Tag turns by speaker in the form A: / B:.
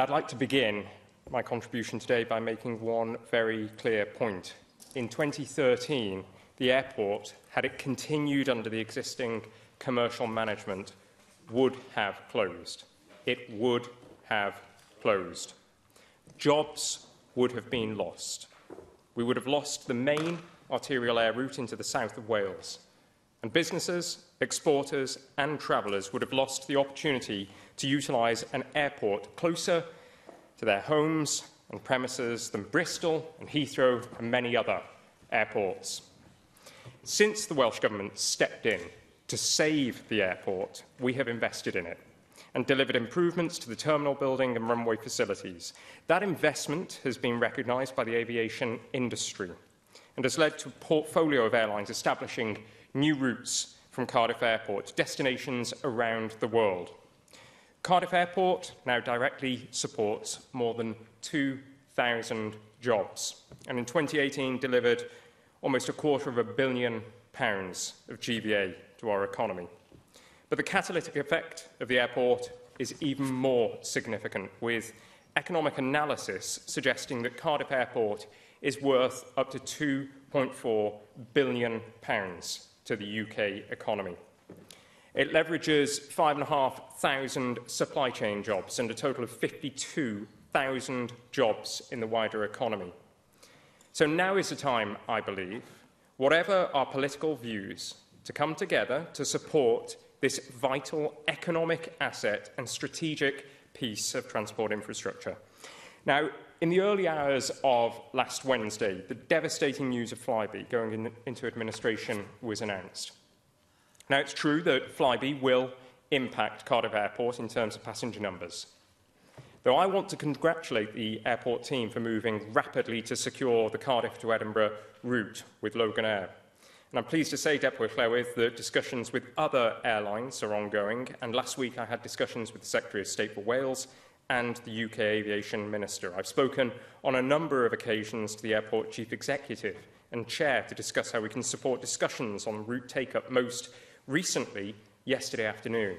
A: I'd like to begin my contribution today by making one very clear point. In 2013, the airport, had it continued under the existing commercial management, would have closed. It would have closed. Jobs would have been lost. We would have lost the main arterial air route into the south of Wales. And businesses, exporters, and travellers would have lost the opportunity to utilise an airport closer to their homes and premises than Bristol and Heathrow and many other airports. Since the Welsh Government stepped in to save the airport, we have invested in it and delivered improvements to the terminal building and runway facilities. That investment has been recognised by the aviation industry and has led to a portfolio of airlines establishing new routes from Cardiff Airport to destinations around the world. Cardiff Airport now directly supports more than 2,000 jobs and in 2018 delivered almost a quarter of a billion pounds of GVA to our economy. But the catalytic effect of the airport is even more significant with economic analysis suggesting that Cardiff Airport is worth up to 2.4 billion pounds to the UK economy. It leverages 5,500 supply chain jobs and a total of 52,000 jobs in the wider economy. So now is the time, I believe, whatever our political views, to come together to support this vital economic asset and strategic piece of transport infrastructure. Now, in the early hours of last Wednesday, the devastating news of Flybe going in, into administration was announced. Now, it's true that Flybe will impact Cardiff Airport in terms of passenger numbers. Though I want to congratulate the airport team for moving rapidly to secure the Cardiff to Edinburgh route with Logan Air. And I'm pleased to say, Deptford Airways, that discussions with other airlines are ongoing, and last week I had discussions with the Secretary of State for Wales and the UK Aviation Minister. I've spoken on a number of occasions to the airport chief executive and chair to discuss how we can support discussions on route take-up most recently yesterday afternoon.